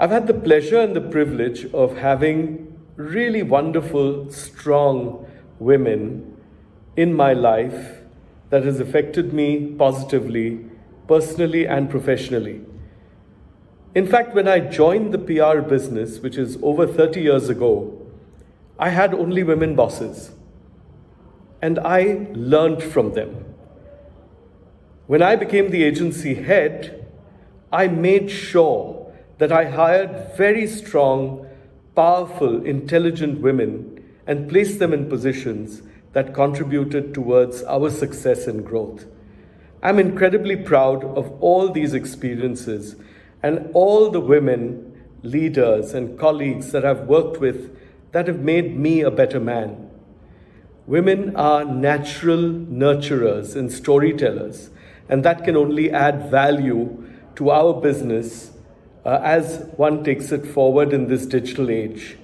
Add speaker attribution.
Speaker 1: I've had the pleasure and the privilege of having really wonderful, strong women in my life that has affected me positively, personally and professionally. In fact, when I joined the PR business, which is over 30 years ago, I had only women bosses. And I learned from them. When I became the agency head, I made sure that I hired very strong, powerful, intelligent women and placed them in positions that contributed towards our success and growth. I'm incredibly proud of all these experiences and all the women, leaders, and colleagues that I've worked with that have made me a better man. Women are natural nurturers and storytellers, and that can only add value to our business uh, as one takes it forward in this digital age.